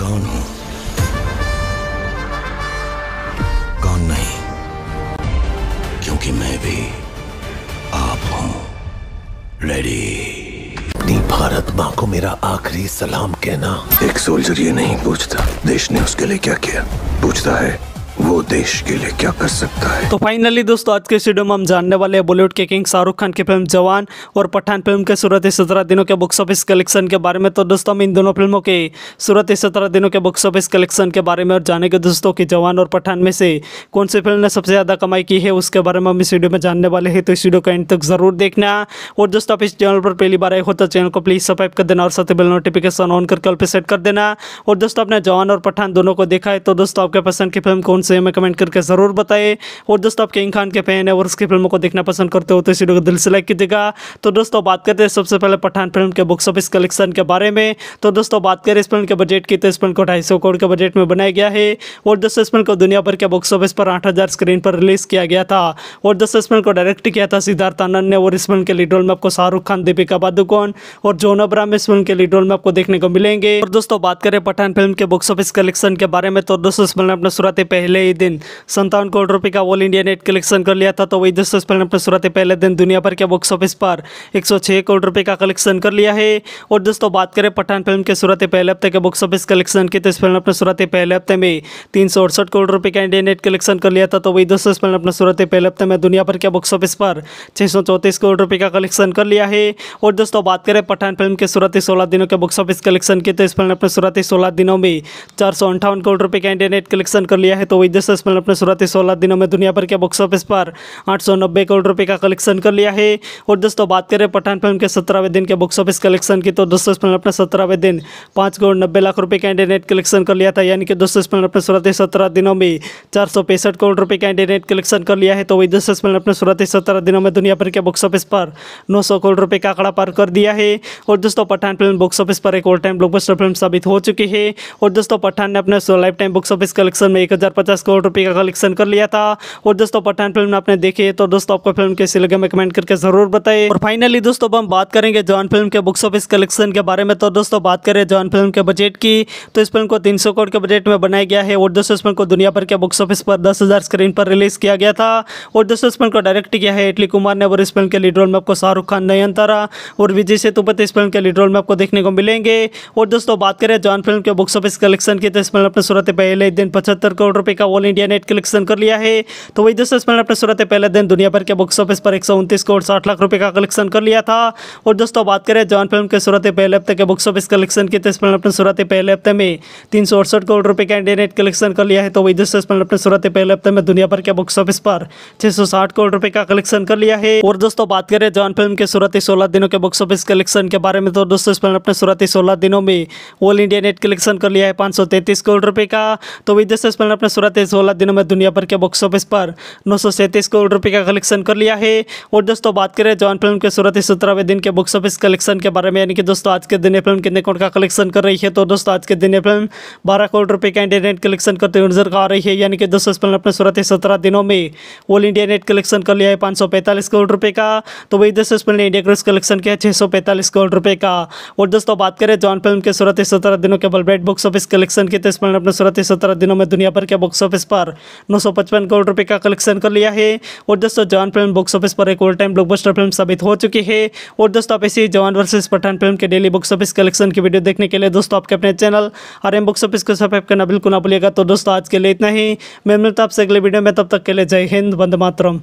कौन हूँ? कौन नहीं? क्योंकि मैं भी आप हूँ। रेडी अपनी भारत माँ को मेरा आखिरी सलाम कहना। एक सोल्जर ये नहीं पूछता। देश ने उसके लिए क्या किया? पूछता है वो देश के लिए क्या कर सकता है? तो फाइनली दोस्तों, आज के इस वीडियो में हम जानने वाले हैं बॉलीवुड के किंग शाहरुख खान की फ़िल्म जवान और पठान फ़िल्म के सूरत सत्रह दिनों के बॉक्स ऑफ़िस कलेक्शन के बारे में। तो दोस्तों, हम इन दोनों फ़िल्मों के सूरत सत्रह दिनों के बॉक्स ऑफ़िस कलेक्शन के बारे में और जानेंगे दोस्तों की जवान और पठान में से कौन सी फ़िल्म ने सबसे ज़्यादा कमाई की है, उसके बारे में हम इस वीडियो में जानने वाले हैं। तो इस वीडियो का एंड तक ज़रूर देखना। और दोस्तों, आप इस चैनल पर पहली बार आए हो तो चैनल को प्लीज़ सब्सक्राइब कर देना और साथ ही बेल नोटिफिकेशन ऑन करके सेट कर देना। और दोस्तों, आपने जवान और पठान दोनों को देखा है तो दोस्तों, आपके पसंद की फ़िल्म कौन सी हमें कमेंट करके ज़रूर बताएँ। और दोस्तों, आप किंग खान के फ़ैन है और उसकी फ़िल्मों को देखना पसंद करते हो तो इस वीडियो को दिल से लाइक कीजिएगा। तो दोस्तों, बात करते हैं सबसे पहले पठान फ़िल्म के बॉक्स ऑफ़िस कलेक्शन के बारे में। तो दोस्तों, बात करें इस फ़िल्म के बजट की तो इस फ़िल्म को ढाई करोड़ के बजट में बनाया गया है। और दोस्तों, इस फ़िल्म को दुनिया भर के बॉक्स ऑफ़िस पर आठ हज़ार स्क्रीन पर रिलीज़ किया गया था। और दोस्तों, इस फ़िल्म को डायरेक्ट किया था सिद्धार्थ आनंद ने और इस फ़िल्म के लीड रोल में आपको शाहरुख खान, दीपिका पादुकोण और जोन अब्राम इस फ़िल्म के लीड रोल में आपको देखने को मिलेंगे। और दोस्तों, बात करें पठान फ़िल्म के बॉक्स ऑफ़िस कलेक्शन के बारे में तो दोस्तों, इस फ़िल्म ने अपने शुरुआती पहले ही दिन। संतावन करोड़ रुपए का ऑल इंडिया नेट कलेक्शन कर लिया था तो वही दोस्तों फ़िल्म अपने शुरुआती पहले दिन दुनिया भर के बॉक्स ऑफ़िस पर 106 करोड़ रुपए का कलेक्शन कर लिया है। और दोस्तों, बात करें पठान फ़िल्म के शुरुआती पहले हफ़्ते के बॉक्स ऑफ़िस कलेक्शन की तो इस फ़िल्म अपने शुरुआती पहले हफ़्ते में तीन करोड़ रुपए का इंडिया नेट कलेक्शन कर लिया था तो वही दोस्तों फ़िल्म अपने शुरुआती पहले हफ़्ते में दुनिया भर के बॉक्स ऑफ़िस पर छः करोड़ रुपए का कलेक्शन कर लिया है। और दोस्तों, बात करें पठान फ़िल्म के शुरुआती सोलह दिनों के बॉक्स ऑफ़िस कलेक्शन की तो इस फ़िल्म ने शुरुआती सोलह दिनों में चार करोड़ रुपए का इंडिया नेट कलेक्शन कर लिया है तो वही फ़िल्म अपने शुरुआती सोलह दिनों में दुनिया भर के बॉक्स ऑफ़िस पर आठ करोड़ रुपए का कलेक्शन कर लिया है। और दोस्तों, बात करें पठान फ़िल्म के सत्रहवें दिन के बॉक्स ऑफ़िस कलेक्शन की तो दोस्तों फ़िल्म अपने सत्रहवें दिन पाँच करोड़ नब्बे लाख रुपए का इंडिया कलेक्शन कर लिया था। यानी कि दोस्तों फ़िल्म अपने शुरुआती सत्रह दिनों में चार करोड़ रुपए का इंडिया नेट कलेक्शन कर लिया है। तो वही फ़िल्म अपने शुरुआती सत्रह दिनों में दुनिया भर के बॉक्स ऑफ़िस पर नौ सौ करोड़ रुपए का आंकड़ा पार कर दिया है। और दोस्तों, पठान फ़िल्म बॉक्स ऑफ़िस पर एक ऑल टाइम ब्लॉकबस्टर फ़िल्म साबित हो चुकी है। और दोस्तों, पठान ने अपने lifetime box office collection में एक हज़ार करोड़ रुपए का कलेक्शन कर लिया था। और दोस्तों, पठान फ़िल्म आपने देखी है तो दोस्तों, आपको फ़िल्म कैसी लगे में कमेंट करके ज़रूर बताएँ। और फाइनली दोस्तों हम बात करेंगे जवान फ़िल्म के बुक्स ऑफ़िस कलेक्शन के बारे में। तो दोस्तों, बात करें जवान फ़िल्म के बजट की तो इस फ़िल्म को 300 करोड़ के बजट में बनाया गया है। और दोस्तों, इस फ़िल्म को दुनिया भर के बुक्स ऑफ़िस पर दस स्क्रीन पर रिलीज़ किया गया था। और दोस्तों, इस फ़िल्म को डायरेक्ट किया है इटली कुमार ने, और इस फ़िल्म के लीड रोल में आपको शाहरुख खान, नयनतारा और विजय सेतुपति इस फ़िल्म के लीड रोल में आपको देखने को मिलेंगे। और दोस्तों, बात करें जवान फ़िल्म के बुक्स ऑफ़िस कलेक्शन की तो इस फ़िल्म अपने सूरत पहले दिन पचहत्तर करोड़ रुपए का ऑल इंडिया नेट कलेक्शन कर लिया है। तो वही दोस्तों इस फ़िल्म अपने सूरत पहले दिन दुनिया भर के बॉक्स ऑफ़िस पर एक करोड़ साठ लाख रुपए का कलेक्शन कर लिया था। और दोस्तों, बात करें जवान फ़िल्म के सूरत पहले हफ़्ते के बॉक्स ऑफ़िस कलेक्शन की तो इस फ़िल्म अपने सूरत पहले हफ़्ते में तीन करोड़ रुपए का इंडिया नेट कलेक्शन कर लिया है। तो वही दोस्तों इस फ़िल्म अपने सूरत पहले हफ़्ते में दुनिया भर के बॉक्स ऑफ़िस पर छह करोड़ रुपए का कलेक्शन कर लिया है। और दोस्तों, बात करें जॉन फ़िल्म के सूरत सोलह दिनों के बॉक्स ऑफ़िस कलेक्शन के बारे में तो दोस्तों, इस फ़िल्म अपने सूरत सोलह दिनों में ऑल इंडिया नेट कलेक्शन कर लिया है पाँच करोड़ रुपए का। तो वही दोस्तों इस फ़िल्म अपने सूरत सोलह दिनों में दुनिया भर के बॉक्स ऑफ़िस पर नौ सौ सैंतीस करोड़ रुपए का कलेक्शन कर लिया है। और दोस्तों, बात करें जवान फ़िल्म के सूरत सत्रहवें दिन के बॉक्स ऑफ़िस कलेक्शन के बारे में, यानी कि दोस्तों, आज के दिन ये फ़िल्म कितने करोड़ का कलेक्शन कर रही है? तो दोस्तों, आज के दिन ये फ़िल्म बारह करोड़ रुपए का इंडिया नेट कलेक्शन करते हुए नज़र आ रही है। यानी कि दोस्तों, इस फ़िल्म अपने सूरत सत्रह दिनों में ऑल इंडिया नेट कलेक्शन कर लिया है पाँच करोड़ रुपए का। तो वही दोस्तों, इस फ़िल्म ने इंडिया ग्रोस कलेक्शन किया है छः करोड़ रुपए का। और दोस्तों, बात करें जॉन फ़िल्म के सूरत सत्रह दिनों के बलब्रेड बॉक्स ऑफ़िस कलेक्शन की तो इस फ़िल्म ने अपने सूरत सत्रह दिनों में दुनिया भर के बॉक्स ऑफ़िस पर नौ सौ पचपन करोड़ रुपए का कलेक्शन कर लिया है। और दोस्तों जवान फ़िल्म बॉक्स ऑफ़िस पर एक ऑल टाइम ब्लॉकबस्टर फ़िल्म साबित हो चुकी है। और दोस्तों, आप इसी जवान वर्सेस पठान फ़िल्म के डेली बॉक्स ऑफ़िस कलेक्शन की वीडियो देखने के लिए दोस्तों, आपके अपने channel R M box office को सब्सक्राइब करना बिल्कुल ना भूलिएगा। तो दोस्तों, आज के लिए इतना ही। मैं मिलता आपसे अगले वीडियो में। तब तक के लिए जय हिंद, वंदे मातरम।